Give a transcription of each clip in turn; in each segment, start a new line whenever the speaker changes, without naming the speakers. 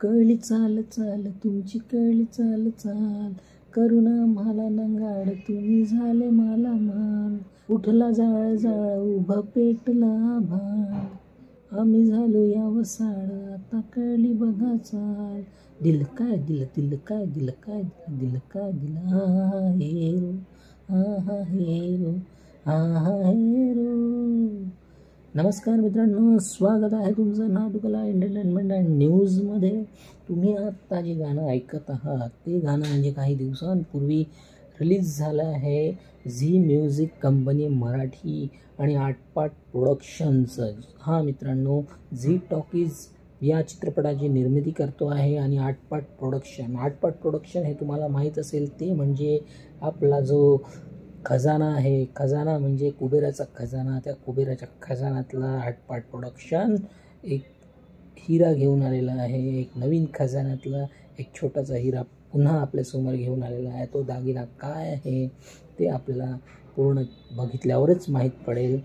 कळली चाल चाल तुमची कळली चाल चाल. करुणा मला नंगाड तुम्ही झाले मला मान. उठला जाळ जाळ उभा पेटला भाळ आम्ही झालो या वसाळ आता कळली बघा चाल. दिल काय दिल दिल काय दिल काय दिल दिल काय दिल. हा हेरो हा हा हेरो हा हा हेरो नमस्कार मित्रांनो स्वागत आहे तुमचं नाटुकला एंटरटेनमेंट अँड न्यूजमध्ये तुम्ही आत्ता जे गाणं ऐकत आहात ते गाणं म्हणजे काही दिवसांपूर्वी रिलीज झालं आहे झी म्युझिक कंपनी मराठी आणि आटपाट प्रोडक्शनचं हा मित्रांनो झी टॉकीज या चित्रपटाची निर्मिती करतो आहे आणि आटपाट प्रोडक्शन आटपाट प्रोडक्शन हे तुम्हाला माहीत असेल ते म्हणजे आपला जो खजाना आहे. खजाना म्हणजे कुबेराचा खजाना. त्या कुबेराच्या खजानातला आटपाट प्रोडक्शन एक हिरा घेऊन आलेला आहे. एक नवीन खजान्यातला एक छोटासा हिरा पुन्हा आपल्यासमोर घेऊन आलेला आहे. तो दागिना काय आहे ते आपल्याला पूर्ण बघितल्यावरच माहीत पडेल.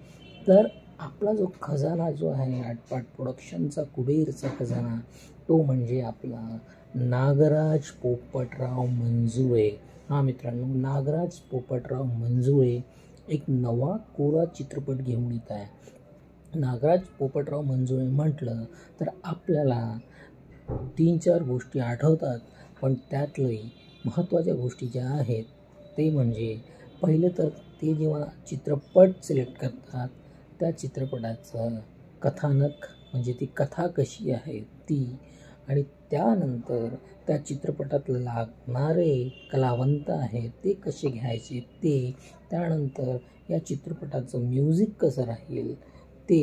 तर आपला जो खजाना जो आहे आटपाट प्रोडक्शनचा कुबेरचा खजाना तो म्हणजे आपला नागराज पोपटराव मंजुळे. हा मित्रांनो नागराज पोपटराव मंजुळे एक नवा कोरा चित्रपट घेऊन येत आहे. नागराज पोपटराव मंजुळे म्हटलं तर आपल्याला तीन चार गोष्टी आठवतात पण त्यातलंही महत्त्वाच्या गोष्टी ज्या आहेत ते म्हणजे पहिलं तर ते जेव्हा चित्रपट सिलेक्ट करतात त्या चित्रपटाचं कथानक म्हणजे ती कथा कशी आहे ती आणि त्यानंतर त्या चित्रपटात लागणारे कलावंत आहेत ते कसे घ्यायचे ते त्यानंतर या चित्रपटाचं म्युझिक कसं राहील ते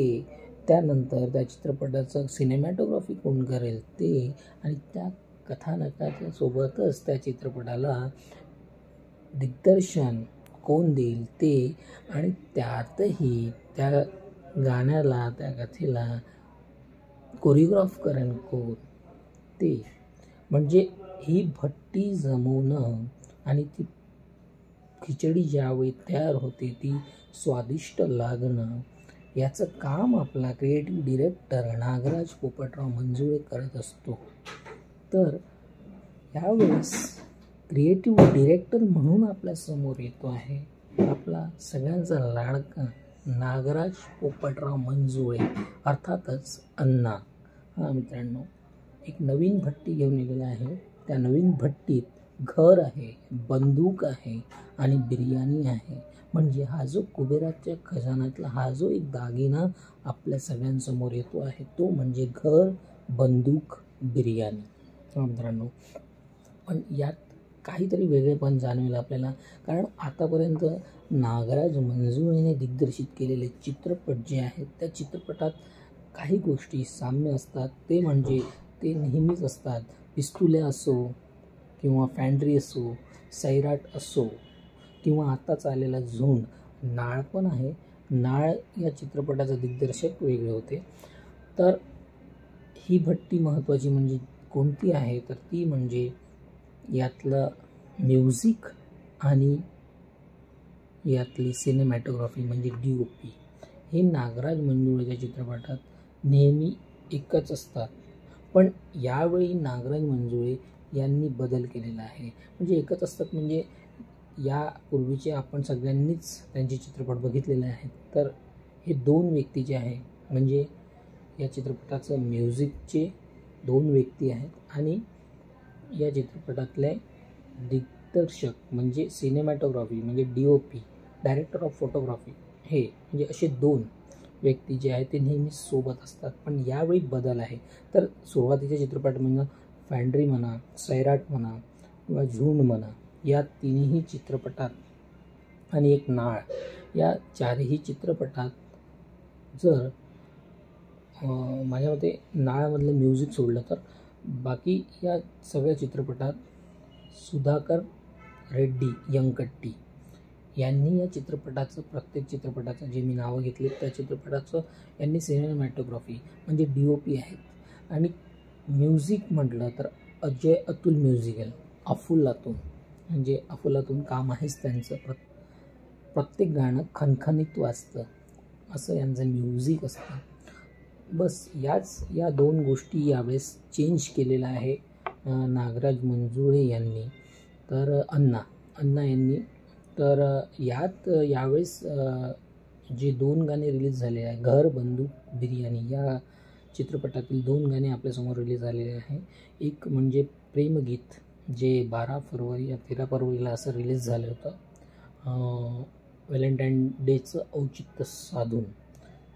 त्यानंतर त्या चित्रपटाचं सिनेमॅटोग्राफी कोण करेल ते आणि त्या कथानकाच्या सोबतच त्या चित्रपटाला दिग्दर्शन कोण देईल ते आणि त्यातही त्या गाण्याला त्या कथेला कोरिओग्राफ करेन कोण ते. म्हणजे ही भट्टी जमवणं आणि ती खिचडी ज्यावेळी तयार होते ती स्वादिष्ट लागणं याचं काम आपला क्रिएटिव्ह डिरेक्टर नागराज पोपटराव मंजुळे करत असतो. तर यावेळेस क्रिएटिव्ह डिरेक्टर म्हणून आपल्यासमोर येतो आहे आपला सगळ्यांचा लाडका नागराज पोपटराव मंजुळे अर्थातच अण्णा. हा मित्रांनो एक नवीन भट्टी घेऊन गेलेला आहे. त्या नवीन भट्टीत घर आहे बंदूक आहे आणि बिर्याणी आहे. म्हणजे हा जो कुबेराच्या खजान्यातला हा जो एक दागिना आपल्या सगळ्यांसमोर येतो आहे तो म्हणजे घर बंदूक बिर्याणी. मित्रांनो पण यात काहीतरी वेगळेपण जाणवेल आपल्याला. कारण आतापर्यंत नागराज मंजुळेने दिग्दर्शित केलेले चित्रपट जे आहेत त्या चित्रपटात काही गोष्टी साम्य असतात. ते म्हणजे ते नेहमीच असतात. पिस्तुल्या असो किंवा फॅन्ड्री असो सैराट असो किंवा आत्ताच आलेला झोंड नाळ पण आहे. नाळ या चित्रपटाचं दिग्दर्शक वेगळे होते. तर ही भट्टी महत्त्वाची म्हणजे कोणती आहे? तर ती म्हणजे यातलं म्युझिक आणि यातली सिनेमॅटोग्राफी म्हणजे डी ओ पी. हे नागराज मंजुळेच्या चित्रपटात नेहमी एकच असतात. पण यावेळी नागराज मंजुळे यांनी बदल केलेला आहे. म्हणजे एकच असतात म्हणजे यापूर्वीचे आपण सगळ्यांनीच त्यांचे चित्रपट बघितलेले आहेत. तर हे दोन व्यक्ती जे आहे म्हणजे या चित्रपटाचं म्युझिकचे दोन व्यक्ती आहेत आणि या चित्रपटातले दिग्दर्शक म्हणजे सिनेमॅटोग्राफी म्हणजे D O P director of photography हे म्हणजे असे दोन व्यक्ती जे आहे ते नेहमी सोबत असतात. पण यावेळी बदल आहे. तर सुरुवातीचे चित्रपट म्हणजे फॅन्ड्री म्हणा सैराट म्हणा किंवा झुंड म्हणा या तिन्ही चित्रपटात आणि एक नाळ या चारही चित्रपटात जर माझ्या मते नाळामधलं म्युझिक सोडलं तर बाकी या सगळ्या चित्रपटात सुधाकर रेड्डी यंकट्टी यांनी या चित्रपटाचं प्रत्येक चित्रपटाचं जे मी नावं घेतली त्या चित्रपटाचं यांनी सिनेमॅटोग्राफी म्हणजे डी ओ पी आहेत. आणि म्युझिक म्हटलं तर अजय अतुल म्युझिकल अफुलातून म्हणजे अफुलातून काम आहेच त्यांचं. प्र प्रत्येक गाणं खणखणीत वाजतं असं यांचं म्युझिक असतं. बस याच या दोन गोष्टी यावेळेस चेंज केलेल्या आहे नागराज मंजुळे यांनी. तर अण्णा अण्णा यांनी तर यात यावेळेस जी जे दोन गाणे रिलीज झालेले आहे घर बंदूक बिर्याणी या चित्रपटातील दोन गाणे आपल्यासमोर रिलीज झालेले आहे. एक म्हणजे प्रेमगीत जे बारा फरवरी या तेरा फरवरीला असं रिलीज झालं होतं. व्हॅलेंटाईन डेचं औचित्य साधून.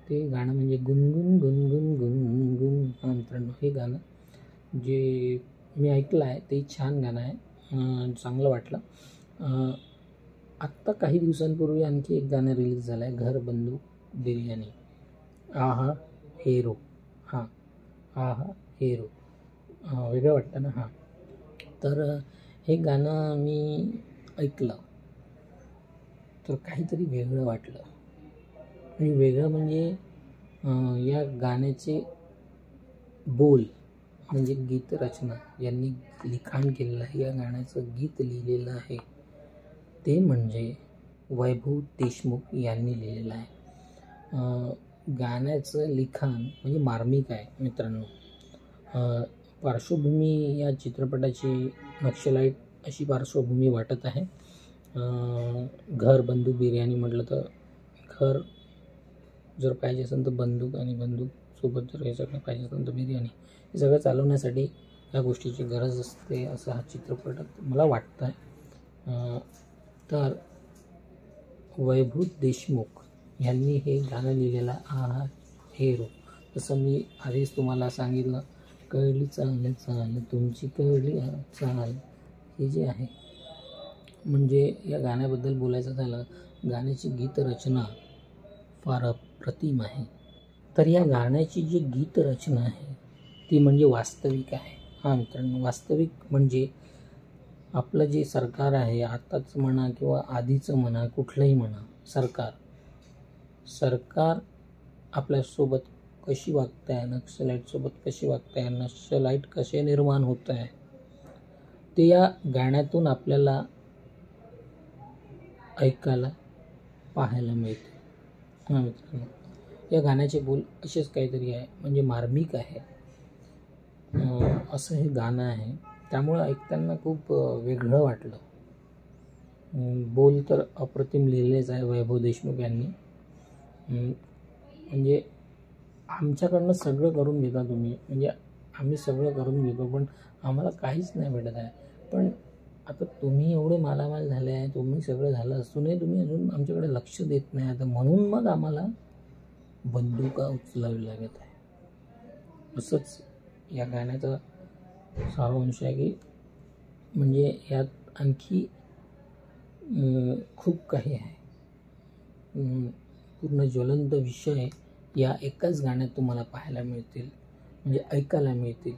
ते गाणं म्हणजे गुनगुन गुनगुन गुणगुन हा मित्रांनो हे गाणं जे मी ऐकलं आहे ते छान गाणं आहे. चांगलं वाटलं. आत्ता काही दिवसांपूर्वी आणखी एक गाणं रिलीज झालं आहे घर बंदूक बिर्याणी. आहा हेरो. हां आहा हेरो. वेगळं वाटतं ना हां. तर हे गाणं मी ऐकलं. तर काहीतरी वेगळं वाटलं. आणि वेगळं म्हणजे या गाण्याचे बोल म्हणजे गीतरचना यांनी लिखाण केलेलं आहे या गाण्याचं गीत लिहिलेलं आहे. ते म्हणजे वैभव देशमुख यांनी लिहिलेलं आहे. गाण्याचं लिखाण म्हणजे मार्मिक आहे मित्रांनो. पार्श्वभूमी या चित्रपटाची नक्षलाईट अशी पार्श्वभूमी वाटत आहे. घर बंदूक बिर्याणी म्हटलं तर घर जर पाहिजे असेल तर बंदूक आणि बंदूकसोबत जर हे सगळं पाहिजे असेल तर बिर्याणी. हे सगळं चालवण्यासाठी या गोष्टीची गरज असते असं हा चित्रपट मला वाटतं आहे तर वैभूत देशमुख यांनी हे गाणं लिहिलेलं आहार हेरो तसं मी आधीच तुम्हाला सांगितलं. कळली चाल चाल तुमची कळली चाल. हे जे आहे म्हणजे या गाण्याबद्दल बोलायचं झालं गाण्याची गीतरचना फार अप्रतिम आहे. तर या गाण्याची जी गीतरचना आहे ती म्हणजे वास्तविक आहे. हा मित्रांनो वास्तविक म्हणजे आपलं जे सरकार आहे आताच म्हणा किंवा आधीचं म्हणा कुठलंही म्हणा सरकार. सरकार आपल्यासोबत कशी वागत आहे नक्षलाईटसोबत कशी वागत आहे नक्षलाईट कसे निर्माण होत आहे ते या गाण्यातून आपल्याला ऐकायला पाहायला मिळते. हां मित्रांनो. या गाण्याचे बोल असेच काहीतरी आहे म्हणजे मार्मिक आहे. असं हे गाणं आहे. त्यामुळं ऐकताना खूप वेगळं वाटलं. बोल तर अप्रतिम लिहिलेच आहे वैभव देशमुख यांनी. म्हणजे आमच्याकडनं सगळं करून घेता तुम्ही. म्हणजे आम्ही सगळं करून घेतो पण आम्हाला काहीच नाही भेटत आहे. पण आता तुम्ही एवढे मालामाल झाले आहे तुम्ही सगळं झालं असूनही तुम्ही अजून आमच्याकडे लक्ष देत नाही. आता म्हणून मग आम्हाला बंदुका उचलावी लागत आहे. असंच या गाण्याचं सारांश आहे की म्हणजे यात आणखी खूप काही आहे. पूर्ण ज्वलंत विषय या एकाच गाण्यात तुम्हाला पाहायला मिळतील म्हणजे ऐकायला मिळतील.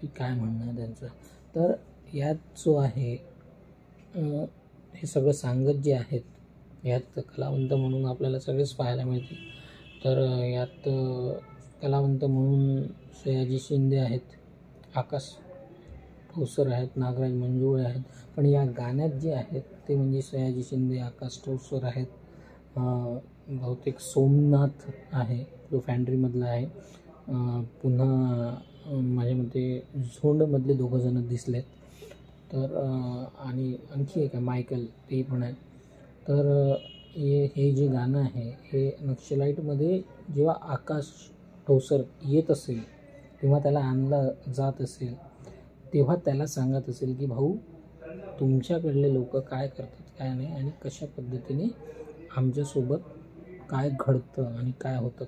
की काय म्हणणं आहे त्यांचं? तर यात जो आहे हे सगळं सांगत जे आहेत यात कलावंत म्हणून आपल्याला सगळेच पाहायला मिळतील. तर यात कलावंत म्हणून सयाजी शिंदे आहेत आकाश ठोसर आहेत नागराज मंजुळे आहेत पण या गाण्यात जे आहेत ते म्हणजे सयाजी शिंदे आकाश ठोसर आहेत. बहुतेक सोमनाथ आहे जो फॅन्ड्रीमधला आहे. पुन्हा माझ्या मते झोंडमधले दोघंजणं दिसलेत. तर आणि आणखी एक आहे मायकल ते पण आहेत. तर हे हे जे गाणं आहे हे नक्षलाईटमध्ये जेव्हा आकाश ठोसर येत असेल किंवा त्याला आणलं जात असेल तेव्हा त्याला सांगत असेल की भाऊ तुमच्याकडले लोक काय करतात काय नाही आणि कशा पद्धतीने आमच्यासोबत काय घडतं आणि काय होतं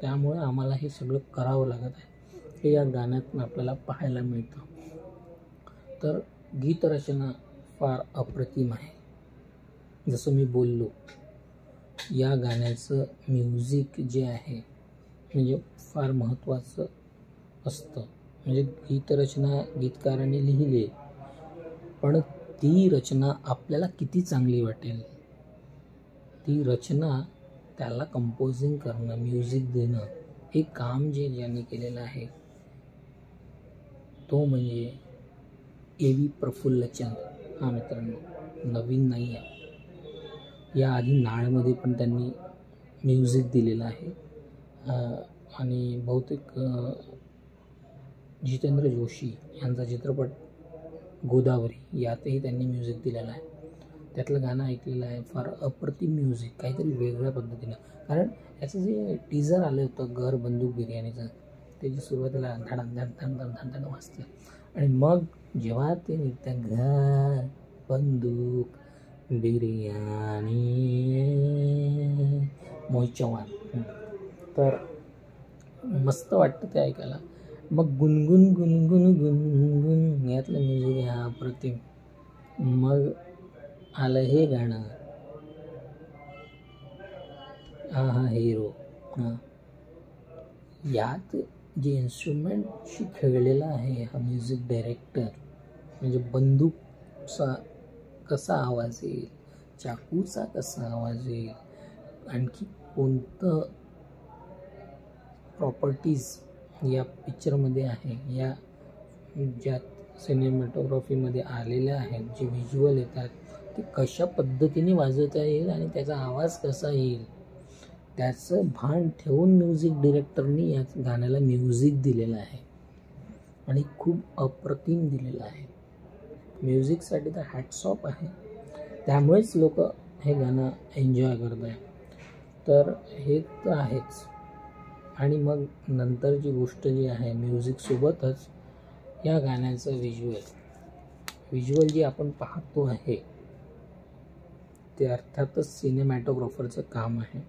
त्यामुळे आम्हाला हे सगळं करावं लागत आहे. हे या गाण्यातून आपल्याला पाहायला मिळतं. तर गीतरचना फार अप्रतिम आहे. जसं मी बोललो या गाण्याचं म्युझिक जे आहे म्हणजे फार महत्त्वाचं असतं. म्हणजे गीतरचना गीतकाराने लिहिली पण ती रचना आपल्याला किती चांगली वाटेल? ती रचना त्याला कंपोजिंग करणं म्युझिक देणं हे काम जे ज्यांनी केलेलं आहे तो म्हणजे ए व्ही प्रफुल्लचंद हा मित्रांनो नवीन नाही आहे. याआधी नाळमध्ये पण त्यांनी म्युझिक दिलेलं आहे. आणि बहुतेक जितेंद्र जोशी यांचा चित्रपट गोदावरी यातही त्यांनी म्युझिक दिलेलं आहे. त्यातलं गाणं ऐकलेलं आहे. फार अप्रतिम म्युझिक काहीतरी वेगळ्या पद्धतीनं. कारण याचं जे टीजर आलं होतं घर बंदूक बिर्याणीचं त्याची सुरुवातीला धडा धड धड धड धड धड आणि मग जेव्हा ते निघतं घर बंदूक बिर्याणी मोहित चव्हाण. तर मस्त वाटतं ते ऐकायला. मग गुनगुन गुनगुन गुणगुन यातलं म्युझिक हा अप्रतिम. मग आलं हे गाणं. हा हा हिरो हां. यात जे इन्स्ट्रुमेंटशी खेळलेला आहे हा म्युझिक डायरेक्टर म्हणजे बंदूकचा कसा आवाज येईल चाकूचा कसा आवाज येईल आणखी कोणतं प्रॉपर्टीज या पिक्चरमध्ये आहे. या ज्या सिनेमॅटोग्राफीमध्ये आलेल्या आहेत जे व्हिज्युअल येतात ते कशा पद्धतीने वाजवता येईल आणि त्याचा आवाज कसा येईल? त्याचं भान ठेवून म्युझिक डिरेक्टरनी या गाण्याला म्युझिक दिलेलं आहे. आणि खूप अप्रतिम दिलेलं आहे. म्युझिकसाठी तर हॅटसॉप आहे. त्यामुळेच लोक हे गाणं एन्जॉय करत आहे तर हे तर आहेच. आणि मग नंतरची गोष्ट जी आहे म्युझिकसोबतच या गाण्याचं व्हिज्युअल व्हिज्युअल जे आपण पाहतो आहे ते अर्थातच सिनेमॅटोग्राफरचं काम आहे.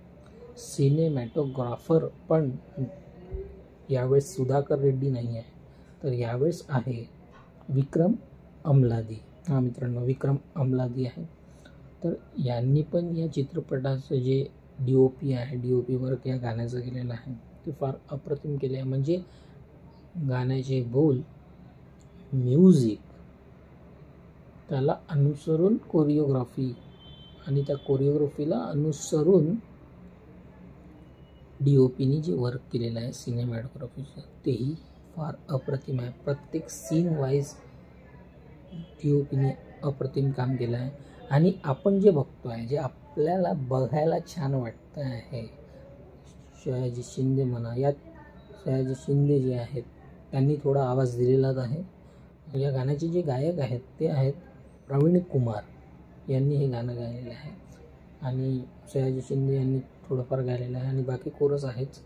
सिनेमॅटोग्राफर पण यावेळेस सुधाकर रेड्डी नाही आहे. तर यावेळेस आहे विक्रम अमलादी. हा मित्रांनो विक्रम अमलादी आहे. तर यांनी पण या चित्रपटाचं जे डी ओ पी आहे डी ओ पी वर्क या गाण्याचं केलेलं आहे. ते फार अप्रतिम केले आहे. म्हणजे गाण्याचे बोल म्युझिक त्याला अनुसरून कोरिओग्राफी आणि त्या कोरिओग्राफीला अनुसरून डी ओ पीने जे वर्क केलेलं आहे सिनेमॅटोग्राफीचं तेही फार अप्रतिम आहे. प्रत्येक सीन वाईज डी ओ पीने अप्रतिम काम केलं आहे. आणि आपण जे बघतो आहे जे आपल्याला बघायला छान वाटतं आहे सयाजी शिंदे म्हणा यात सयाजी शिंदे जे आहेत त्यांनी थोडा आवाज दिलेलाच आहे. या गाण्याचे जे गायक आहेत ते आहेत प्रवीण कुमार. यांनी हे गाणं गायलेलं आहे. आणि सयाजी शिंदे यांनी थोडंफार गायलेलं आहे आणि बाकी कोरस आहेच.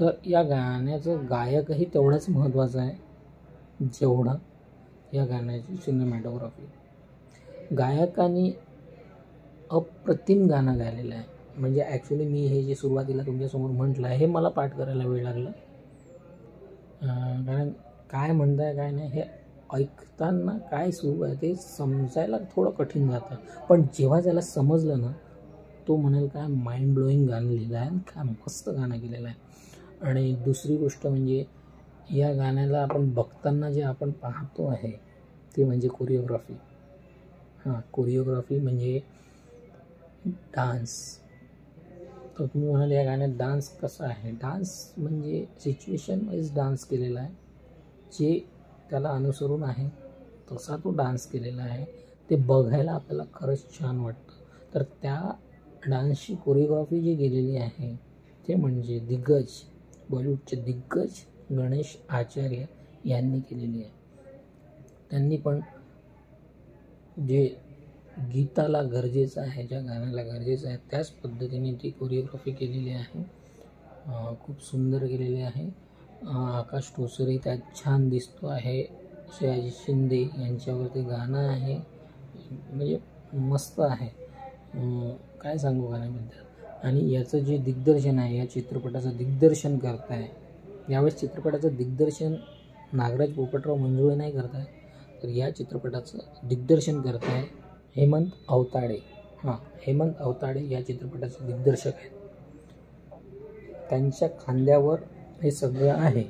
तर या गाण्याचं गायकही तेवढाच महत्त्वाचं आहे जेवढा या गाण्याची सिनेमॅटोग्राफी. गायकाने अप्रतिम गाणं गायलेलं आहे. म्हणजे ॲक्च्युली मी हे जे सुरुवातीला तुमच्यासमोर म्हटलं आहे हे मला पाठ करायला वेळ लागला. कारण काय म्हणताय काय नाही हे ऐकताना काय सुरू आहे ते समजायला थोडं कठीण जातं. पण जेव्हा त्याला समजलं ना तो म्हणेल काय माइंड ब्लोईंग गाणं लिहिलं आहे आणि काय मस्त गाणं केलेलं आहे. आणि दुसरी गोष्ट म्हणजे या गाण्याला आपण बघताना जे आपण पाहतो आहे ते म्हणजे कोरिओग्राफी हां कोरिओग्राफी म्हणजे डान्स तर तुम्ही म्हणाल या गाण्यात डान्स कसा आहे? डान्स म्हणजे सिच्युएशन वाईज डान्स केलेला आहे. जे त्याला अनुसरून आहे तसा तो डान्स केलेला आहे. ते बघायला आपल्याला खरंच छान वाटतं. तर त्या डान्सची कोरिओग्राफी जी गेलेली आहे ते म्हणजे दिग्गज बॉलिवूडचे दिग्गज गणेश आचार्य यांनी केलेली आहे. त्यांनी पण जे गीताला गरजेचं आहे ज्या गाण्याला गरजेचं आहे त्याच पद्धतीने ती कोरिओग्राफी केलेली आहे. खूप सुंदर केलेली आहे. आकाश टोसरे त्यात छान दिसतो आहे. सयाजी शिंदे यांच्यावरती गाणं आहे. म्हणजे मस्त आहे. काय सांगू गाण्याबद्दल? आणि याचं जे दिग्दर्शन आहे या चित्रपटाचं दिग्दर्शन करत आहे यावेळेस चित्रपटाचं दिग्दर्शन नागराज पोपटराव मंजुळे नाही करत आहे तर या चित्रपटाचं दिग्दर्शन करत आहे हेमंत अवताडे. हां हेमंत अवताडे या चित्रपटाचे दिग्दर्शक आहेत. त्यांच्या खांद्यावर हे सगळं आहे.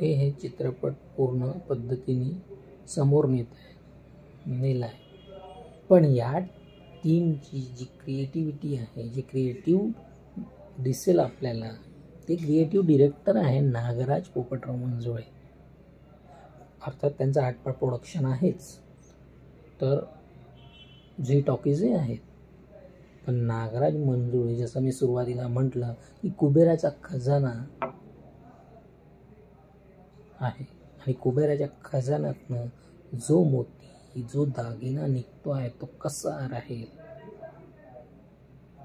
ते हे चित्रपट पूर्ण पद्धतीने समोर नेत आहे नेला आहे. पण या टीमची जी क्रिएटिव्हिटी आहे जी क्रिएटिव्ह दिसेल आपल्याला ते क्रिएटिव्ह डिरेक्टर आहे नागराज पोपटराव मंजुळे. अर्थात त्यांचं आटपाट प्रोडक्शन आहेच. तर झी टॉकीजही आहेत पण नागराज मंजुळे जसं मी सुरुवातीला म्हटलं की कुबेराचा खजाना आहे. आणि कुबेराच्या खजान्यातनं जो मोती जो दागिना निघतो आहे तो कसा राहील?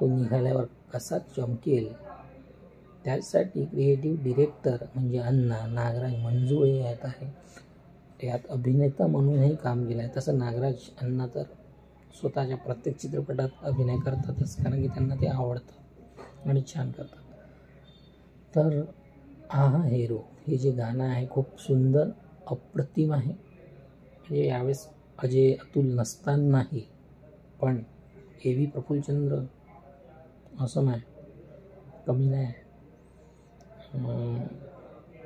तो निघाल्यावर कसा चमकेल? त्यासाठी क्रिएटिव्ह डिरेक्टर म्हणजे अण्णा नागराज मंजुळे येत आहे. यात अभिनेता म्हणूनही काम केलं आहे तसं नागराज अण्णा तर स्वतःच्या प्रत्येक चित्रपटात अभिनय करतातच कारण की त्यांना ते आवडतं आणि छान करतात. तर हा हेरो हे जे गाणं आहे खूप सुंदर अप्रतिम आहे. म्हणजे यावेळेस अजय अतुल नसतानाही पण ए व्ही प्रफुल्लचंद्र असं नाही कमी नाही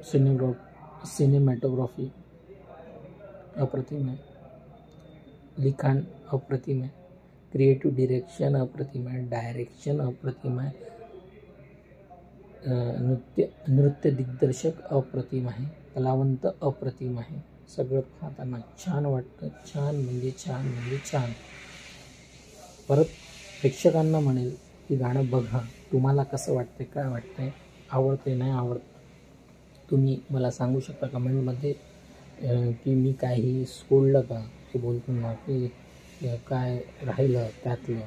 सिनेग्रो सिनेमॅटोग्राफी अप्रतिम आहे लिखाण अप्रतिम आहे क्रिएटिव्ह डिरेक्शन अप्रतिम आहे डायरेक्शन अप्रतिम आहे नृत्य नृत्य दिग्दर्शक अप्रतिम आहे कलावंत अप्रतिम आहे सगळं पाहताना छान वाटतं। छान म्हणजे छान म्हणजे छान. परत प्रेक्षकांना म्हणेल की गाणं बघा. तुम्हाला कसं वाटते काय वाटतंय? आवडते नाही आवडतं? तुम्ही मला सांगू शकता कमेंटमध्ये की मी काही सोडलं का? हे बोलताना की काय राहिलं त्यातलं?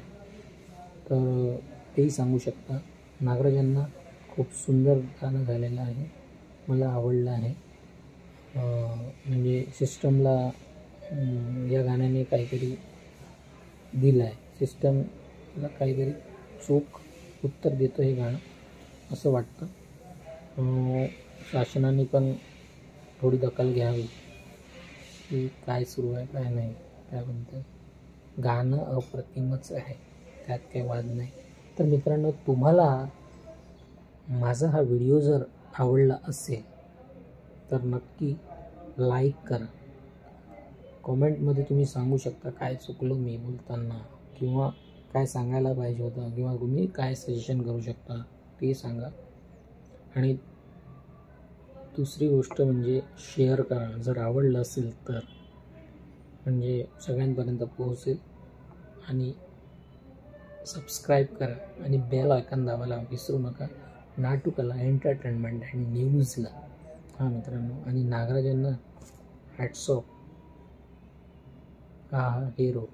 तर तेही सांगू शकता. नागराजांना खूप सुंदर गाणं झालेलं आहे. मला आवडलं आहे. म्हणजे सिस्टमला या गाण्याने काहीतरी दिलं आहे सिस्टमला काहीतरी चोख उत्तर देतं हे गाणं असं वाटतं. शासनाने पण थोडी दखल घ्यावी. की काय सुरू आहे काय नाही त्याबद्दल. गाणं अप्रतिमच आहे त्यात काही वाद नाही. तर मित्रांनो तुम्हाला माझा हा व्हिडिओ जर आवडला असेल तर नक्की लाईक करा. कॉमेंटमध्ये तुम्ही सांगू शकता काय चुकलो मी बोलताना किंवा काय सांगायला पाहिजे होतं किंवा तुम्ही काय सजेशन करू शकता ते सांगा. आणि दुसरी गोष्ट म्हणजे शेअर करा जर आवडलं असेल तर. म्हणजे सगळ्यांपर्यंत पोहोचेल. आणि सबस्क्राईब करा. आणि बेल आयकन दाबायला विसरू नका. नाटुकला एंटरटेनमेंट अँड न्यूजला हां मित्रांनो आणि नागराजांना हॅट्सऑफ हा हिरो